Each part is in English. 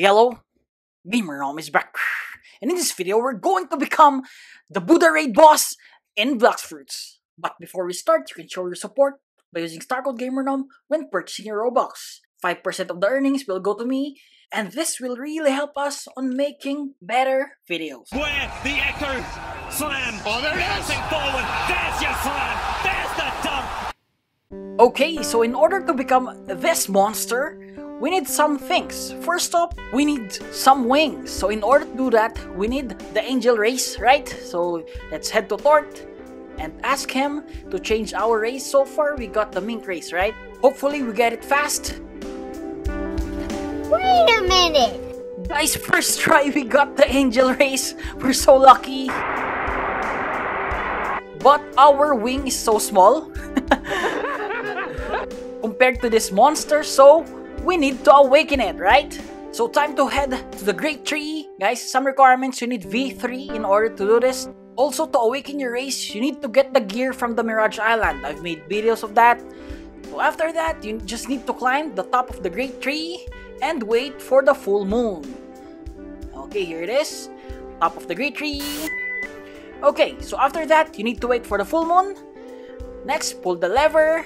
Yellow, Gamer Nom is back. And in this video, we're going to become the Buddha Raid boss in Blox Fruits. But before we start, you can show your support by using StarCode Gamer Nom when purchasing your Robux. 5% of the earnings will go to me, and this will really help us on making better videos. Where the echo slam. Oh, there it is. Forward. There's your slam. There's the dump. Okay, so in order to become this monster, we need some things. First off, we need some wings. So in order to do that, we need the angel race, right? So let's head to Tort and ask him to change our race. So far, we got the mink race, right? Hopefully, we get it fast. Wait a minute. Guys, first try, we got the angel race. We're so lucky. But our wing is so small compared to this monster, so we need to awaken it, right? So time to head to the Great Tree. Guys, some requirements, you need V3 in order to do this. Also, to awaken your race, you need to get the gear from the Mirage Island. I've made videos of that. So after that, you just need to climb the top of the Great Tree and wait for the full moon. Okay, here it is. Top of the Great Tree. Okay, so after that, you need to wait for the full moon. Next, pull the lever.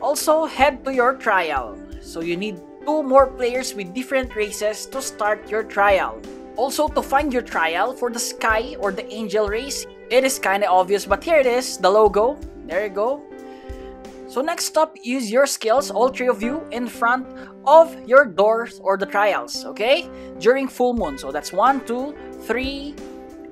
Also, head to your trial. So you need two more players with different races to start your trial. Also, to find your trial for the sky or the angel race, it is kinda obvious, but here it is, the logo. There you go. So next up, use your skills, all three of you, in front of your doors or the trials, okay? During full moon. So that's one, two, three,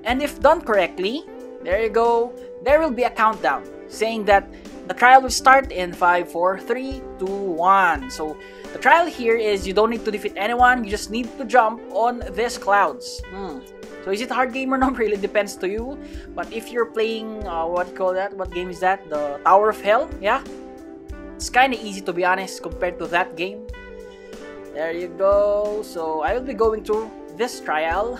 and if done correctly, there you go, there will be a countdown saying that the trial will start in 5, 4, 3, 2, 1. So the trial here is you don't need to defeat anyone, you just need to jump on these clouds. Hmm. So is it hard game or not? Really depends to you. But if you're playing, uh, what you call that? What game is that? The Tower of Hell? Yeah? It's kind of easy to be honest compared to that game. There you go. So I will be going to this trial.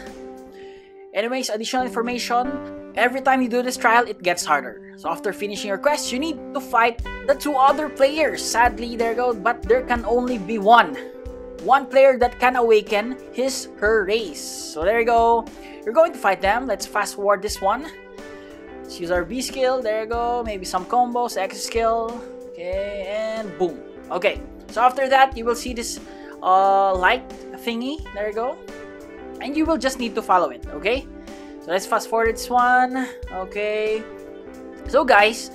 Anyways, additional information. Every time you do this trial, it gets harder. So after finishing your quest, you need to fight the two other players. Sadly, there go, but there can only be one. One player that can awaken his her race. So there you go. You're going to fight them. Let's fast forward this one. Let's use our B skill. There you go. Maybe some combos, X skill. Okay, and boom. Okay, so after that, you will see this uh, light thingy. There you go. And you will just need to follow it, okay? So let's fast forward this one. Okay. So guys,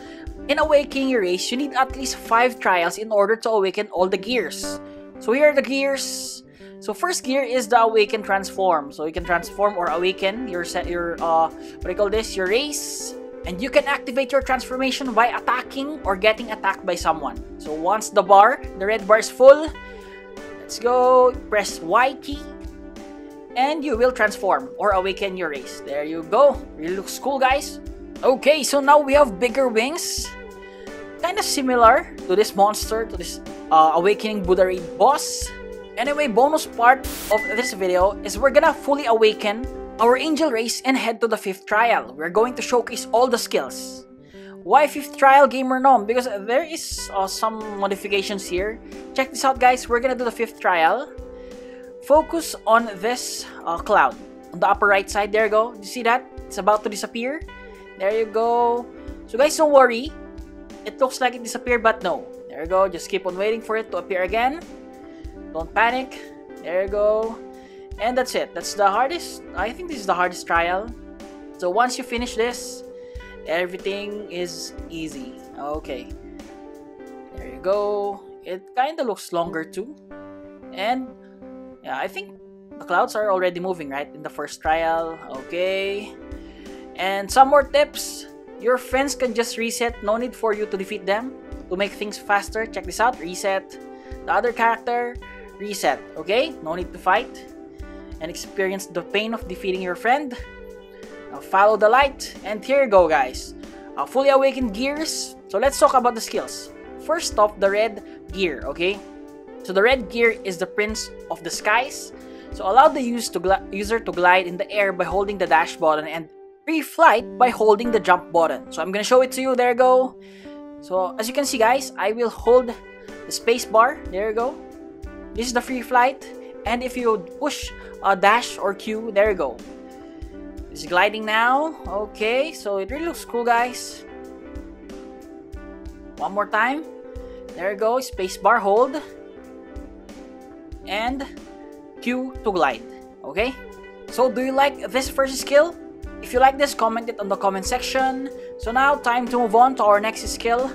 in awakening your race, you need at least 5 trials in order to awaken all the gears. So here are the gears. So first gear is the awaken transform. So you can transform or awaken your set your uh what do you call this? Your race. And you can activate your transformation by attacking or getting attacked by someone. So once the bar, the red bar is full, let's go, press Y key, and you will transform or awaken your race. There you go. Really looks cool, guys. Okay, so now we have bigger wings. Kind of similar to this monster, to this uh, Awakening Buddha Raid boss. Anyway, bonus part of this video is we're gonna fully awaken our angel race and head to the fifth trial. We're going to showcase all the skills. Why fifth trial Gamer Nom? Because there is uh, some modifications here. Check this out guys, we're gonna do the fifth trial. Focus on this uh, cloud. On the upper right side, there you go. You see that? It's about to disappear. There you go. So guys, don't worry. It looks like it disappeared, but no. There you go. Just keep on waiting for it to appear again. Don't panic. There you go. And that's it. That's the hardest. I think this is the hardest trial. So once you finish this, everything is easy. Okay. There you go. It kind of looks longer too. And yeah, I think the clouds are already moving, right? In the first trial. Okay. And some more tips. Your friends can just reset. No need for you to defeat them. To make things faster, check this out. Reset. The other character, reset. Okay? No need to fight. And experience the pain of defeating your friend. Now follow the light. And here you go, guys. Fully awakened gears. So let's talk about the skills. First off, the red gear, okay? So the red gear is the Prince of the Skies. So allow the use to user to glide in the air by holding the dash button and free flight by holding the jump button. So I'm gonna show it to you. There you go. So as you can see, guys, I will hold the space bar. There you go. This is the free flight. And if you push a dash or Q, there you go. It's gliding now. Okay, so it really looks cool, guys. One more time. There you go. Space bar hold. And Q to glide. Okay? So do you like this first skill? If you like this, comment it on the comment section. So now, time to move on to our next skill.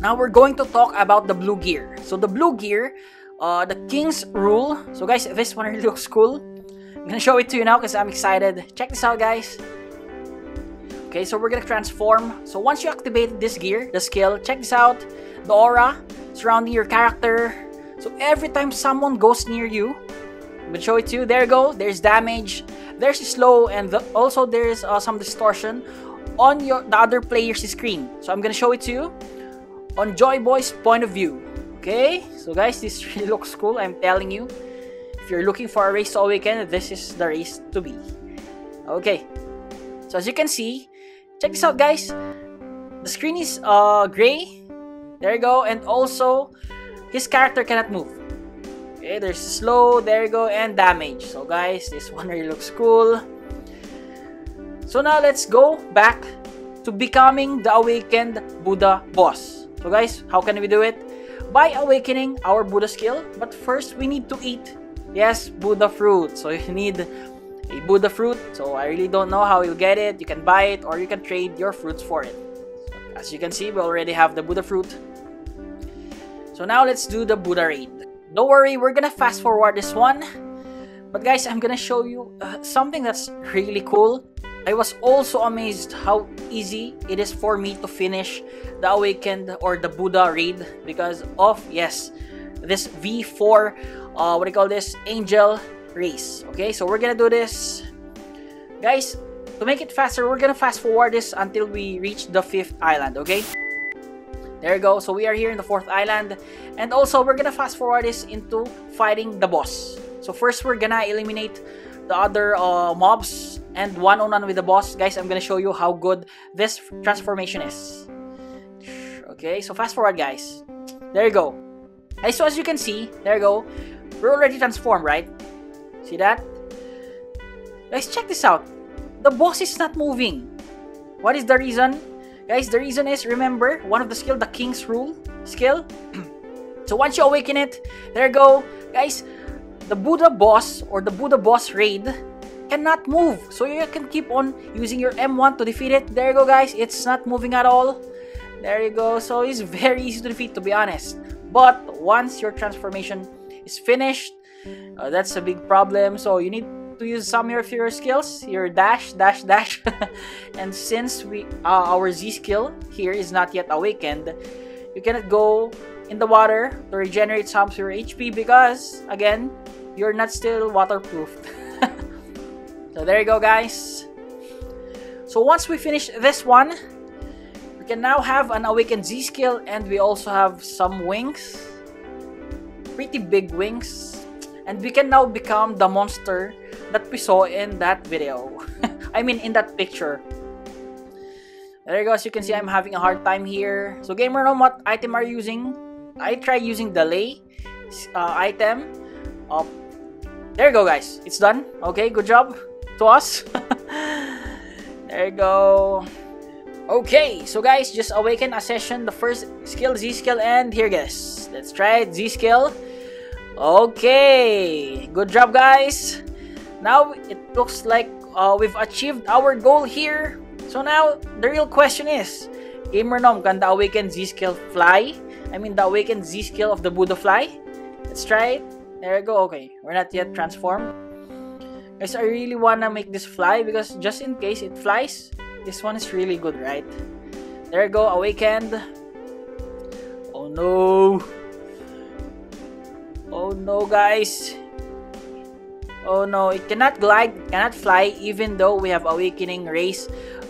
Now we're going to talk about the blue gear. So the blue gear, uh, the King's Rule. So guys, this one really looks cool. I'm gonna show it to you now because I'm excited. Check this out, guys. Okay, so we're gonna transform. So once you activate this gear, the skill, check this out. The aura surrounding your character. So every time someone goes near you, I'm gonna show it to you. There you go. There's damage. There's slow, and the, also there's uh, some distortion on your the other player's screen. So I'm gonna show it to you on Joy Boy's point of view. Okay, so guys, this really looks cool. I'm telling you. If you're looking for a race all weekend, this is the race to be. Okay, so as you can see, check this out, guys. The screen is uh gray. There you go, and also his character cannot move. Okay, there's slow, there you go, and damage. So guys, this one really looks cool. So now let's go back to becoming the awakened Buddha boss. So guys, how can we do it? By awakening our Buddha skill, but first we need to eat, yes, Buddha fruit. So you need a Buddha fruit. So I really don't know how you get it. You can buy it or you can trade your fruits for it. As you can see, we already have the Buddha fruit. So now let's do the Buddha raid. Don't worry, we're gonna fast forward this one. But guys, I'm gonna show you uh, something that's really cool. I was also amazed how easy it is for me to finish the Awakened or the Buddha raid because of, yes, this V4, uh, what do you call this, Angel race. Okay, so we're gonna do this. Guys, to make it faster, we're gonna fast forward this until we reach the fifth island, okay? There you go. So we are here in the fourth island. And also, we're gonna fast forward this into fighting the boss. So first, we're gonna eliminate the other uh, mobs and one on one with the boss. Guys, I'm gonna show you how good this transformation is. Okay, so fast forward, guys. There you go. Guys, so as you can see, there you go. We're already transformed, right? See that? Guys, check this out. The boss is not moving. What is the reason? Guys, the reason is, remember, one of the skill, the King's Rule skill. so once you awaken it, there you go. Guys, the Buddha boss or the Buddha boss raid cannot move. So you can keep on using your M1 to defeat it. There you go, guys. It's not moving at all. There you go. So it's very easy to defeat, to be honest. But once your transformation is finished, uh, that's a big problem. So you need to use some of your skills, your dash, dash, dash. and since we uh, our Z skill here is not yet awakened, you cannot go in the water to regenerate some of your HP because, again, you're not still waterproof. so there you go, guys. So once we finish this one, we can now have an awakened Z skill and we also have some wings. Pretty big wings. And we can now become the monster that we saw in that video. I mean, in that picture. There you go. As you can see, I'm having a hard time here. So, gamer, know what item are you using? I try using delay uh, item. Uh, there you go, guys. It's done. Okay, good job to us. there you go. Okay, so guys, just awaken a session. The first skill, Z skill, and here, guys. Let's try it. Z skill. Okay, good job, guys. Now it looks like uh, we've achieved our goal here. So now the real question is, Gamer Nom, can the awakened Z skill fly? I mean the awakened Z skill of the Buddha fly? Let's try it. There we go. Okay, we're not yet transformed. Guys, I really wanna make this fly because just in case it flies, this one is really good, right? There we go, awakened. Oh no. Oh no, guys. Oh no, it cannot glide, cannot fly even though we have Awakening Race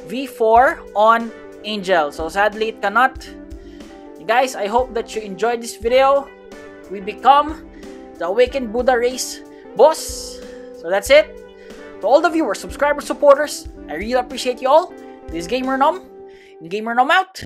V4 on Angel. So sadly, it cannot. Guys, I hope that you enjoyed this video. We become the Awakened Buddha Race boss. So that's it. To all the viewers, subscribers, supporters, I really appreciate you all. This is Gamer Nom. Gamer Nom out.